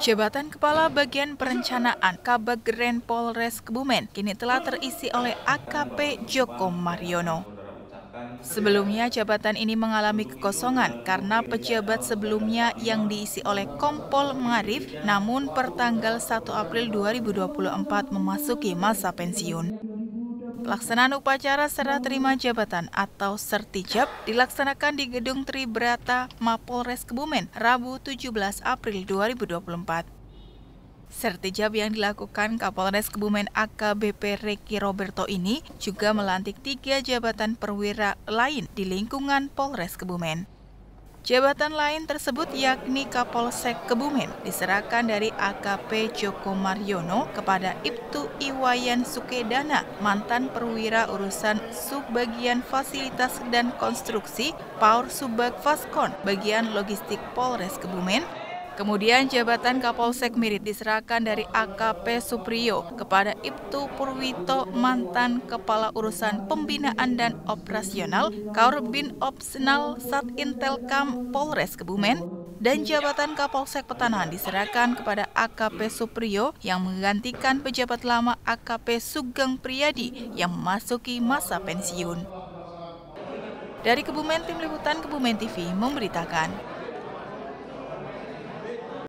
Jabatan Kepala Bagian Perencanaan Kabag Grand Polres Kebumen kini telah terisi oleh AKP Joko Mariono. Sebelumnya jabatan ini mengalami kekosongan karena pejabat sebelumnya yang diisi oleh Kompol Marif namun per tanggal 1 April 2024 memasuki masa pensiun. Pelaksanaan upacara serah terima jabatan atau sertijab dilaksanakan di Gedung Tribrata Mapolres Kebumen Rabu 17 April 2024. Sertijab yang dilakukan Kapolres Kebumen AKBP Reki Roberto ini juga melantik tiga jabatan perwira lain di lingkungan Polres Kebumen. Jabatan lain tersebut yakni Kapolsek Kebumen diserahkan dari AKP Joko Mariono kepada Ibtu Iwayan Sukedana, mantan perwira urusan subbagian fasilitas dan konstruksi Paur Subag Faskon, bagian logistik Polres Kebumen, Kemudian jabatan Kapolsek Mirit diserahkan dari AKP Supriyo kepada Ibtu Purwito mantan Kepala Urusan Pembinaan dan Operasional Kaurbin Opsional Satintelkam Polres Kebumen dan jabatan Kapolsek Petanahan diserahkan kepada AKP Supriyo yang menggantikan pejabat lama AKP Sugeng Priyadi yang memasuki masa pensiun. Dari Kebumen, Tim Liputan Kebumen TV memberitakan.